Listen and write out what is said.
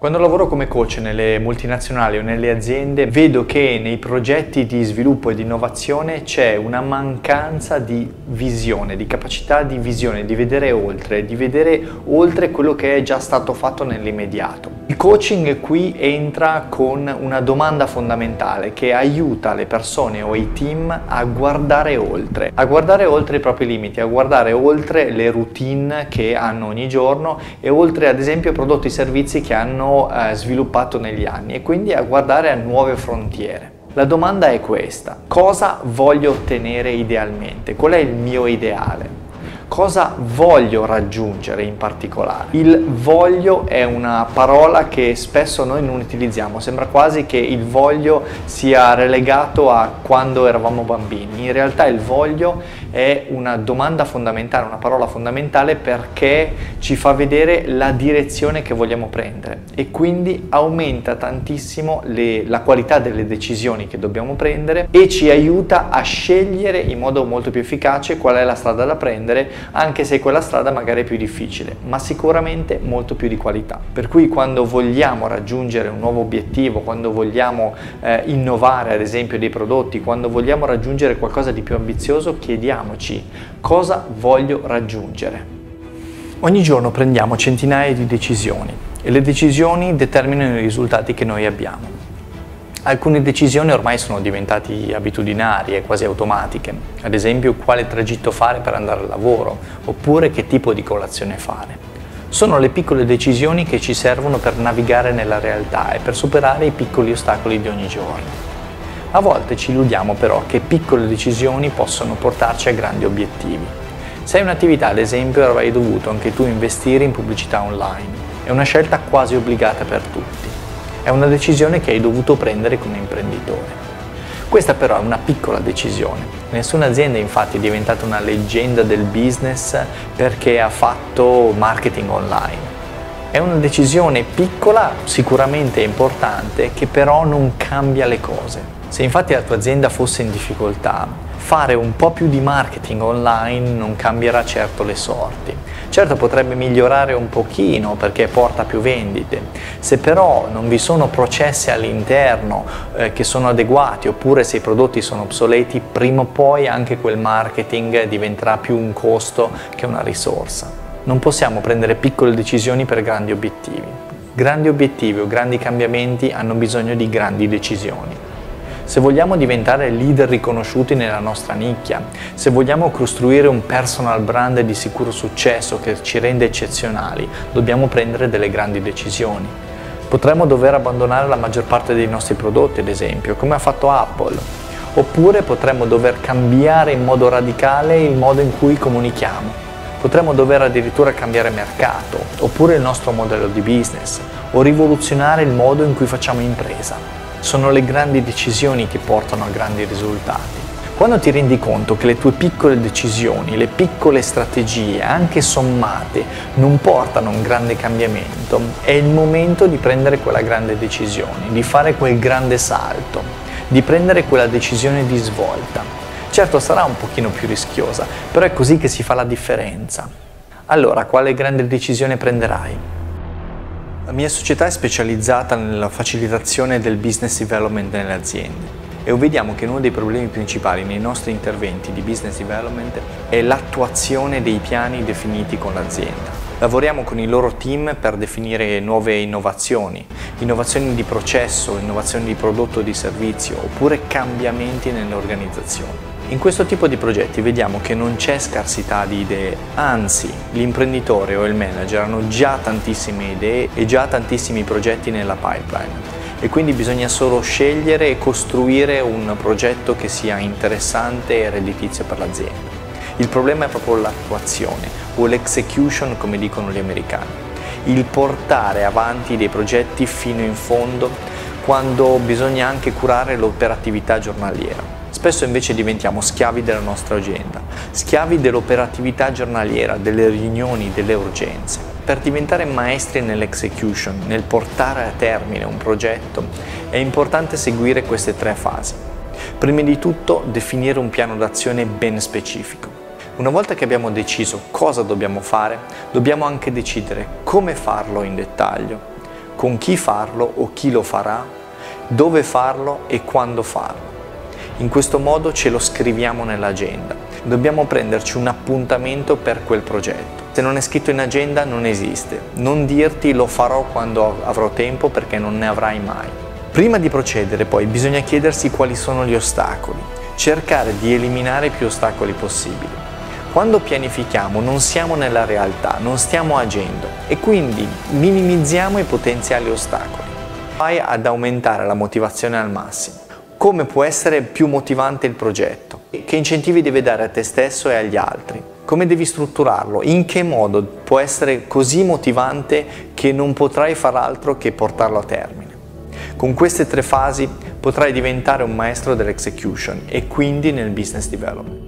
Quando lavoro come coach nelle multinazionali o nelle aziende vedo che nei progetti di sviluppo e di innovazione c'è una mancanza di visione, di capacità di visione, di vedere oltre, di vedere oltre quello che è già stato fatto nell'immediato. Il coaching qui entra con una domanda fondamentale che aiuta le persone o i team a guardare oltre, a guardare oltre i propri limiti, a guardare oltre le routine che hanno ogni giorno e oltre ad esempio prodotti e servizi che hanno eh, sviluppato negli anni e quindi a guardare a nuove frontiere. La domanda è questa, cosa voglio ottenere idealmente? Qual è il mio ideale? Cosa voglio raggiungere in particolare? Il voglio è una parola che spesso noi non utilizziamo, sembra quasi che il voglio sia relegato a quando eravamo bambini. In realtà il voglio è una domanda fondamentale, una parola fondamentale perché ci fa vedere la direzione che vogliamo prendere e quindi aumenta tantissimo le, la qualità delle decisioni che dobbiamo prendere e ci aiuta a scegliere in modo molto più efficace qual è la strada da prendere anche se quella strada magari è più difficile, ma sicuramente molto più di qualità. Per cui quando vogliamo raggiungere un nuovo obiettivo, quando vogliamo eh, innovare ad esempio dei prodotti, quando vogliamo raggiungere qualcosa di più ambizioso, chiediamoci cosa voglio raggiungere. Ogni giorno prendiamo centinaia di decisioni e le decisioni determinano i risultati che noi abbiamo. Alcune decisioni ormai sono diventate abitudinarie, quasi automatiche, ad esempio quale tragitto fare per andare al lavoro, oppure che tipo di colazione fare. Sono le piccole decisioni che ci servono per navigare nella realtà e per superare i piccoli ostacoli di ogni giorno. A volte ci illudiamo però che piccole decisioni possono portarci a grandi obiettivi. Se hai un'attività, ad esempio, avrai dovuto anche tu investire in pubblicità online. È una scelta quasi obbligata per tutti. È una decisione che hai dovuto prendere come imprenditore. Questa però è una piccola decisione. Nessuna azienda infatti è diventata una leggenda del business perché ha fatto marketing online. È una decisione piccola, sicuramente importante, che però non cambia le cose. Se infatti la tua azienda fosse in difficoltà, fare un po' più di marketing online non cambierà certo le sorti. Certo potrebbe migliorare un pochino perché porta più vendite, se però non vi sono processi all'interno eh, che sono adeguati oppure se i prodotti sono obsoleti, prima o poi anche quel marketing diventerà più un costo che una risorsa. Non possiamo prendere piccole decisioni per grandi obiettivi. Grandi obiettivi o grandi cambiamenti hanno bisogno di grandi decisioni. Se vogliamo diventare leader riconosciuti nella nostra nicchia, se vogliamo costruire un personal brand di sicuro successo che ci rende eccezionali, dobbiamo prendere delle grandi decisioni. Potremmo dover abbandonare la maggior parte dei nostri prodotti, ad esempio, come ha fatto Apple, oppure potremmo dover cambiare in modo radicale il modo in cui comunichiamo. Potremmo dover addirittura cambiare mercato, oppure il nostro modello di business, o rivoluzionare il modo in cui facciamo impresa. Sono le grandi decisioni che portano a grandi risultati. Quando ti rendi conto che le tue piccole decisioni, le piccole strategie, anche sommate, non portano a un grande cambiamento, è il momento di prendere quella grande decisione, di fare quel grande salto, di prendere quella decisione di svolta. Certo sarà un pochino più rischiosa, però è così che si fa la differenza. Allora, quale grande decisione prenderai? La mia società è specializzata nella facilitazione del business development nelle aziende e vediamo che uno dei problemi principali nei nostri interventi di business development è l'attuazione dei piani definiti con l'azienda. Lavoriamo con i loro team per definire nuove innovazioni, innovazioni di processo, innovazioni di prodotto o di servizio oppure cambiamenti nelle organizzazioni. In questo tipo di progetti vediamo che non c'è scarsità di idee, anzi l'imprenditore o il manager hanno già tantissime idee e già tantissimi progetti nella pipeline e quindi bisogna solo scegliere e costruire un progetto che sia interessante e redditizio per l'azienda. Il problema è proprio l'attuazione o l'execution come dicono gli americani, il portare avanti dei progetti fino in fondo quando bisogna anche curare l'operatività giornaliera. Spesso invece diventiamo schiavi della nostra agenda, schiavi dell'operatività giornaliera, delle riunioni, delle urgenze. Per diventare maestri nell'execution, nel portare a termine un progetto, è importante seguire queste tre fasi. Prima di tutto definire un piano d'azione ben specifico. Una volta che abbiamo deciso cosa dobbiamo fare, dobbiamo anche decidere come farlo in dettaglio con chi farlo o chi lo farà, dove farlo e quando farlo. In questo modo ce lo scriviamo nell'agenda. Dobbiamo prenderci un appuntamento per quel progetto. Se non è scritto in agenda non esiste. Non dirti lo farò quando avrò tempo perché non ne avrai mai. Prima di procedere poi bisogna chiedersi quali sono gli ostacoli, cercare di eliminare più ostacoli possibili. Quando pianifichiamo non siamo nella realtà, non stiamo agendo e quindi minimizziamo i potenziali ostacoli. Vai ad aumentare la motivazione al massimo come può essere più motivante il progetto, che incentivi devi dare a te stesso e agli altri, come devi strutturarlo, in che modo può essere così motivante che non potrai far altro che portarlo a termine. Con queste tre fasi potrai diventare un maestro dell'execution e quindi nel business development.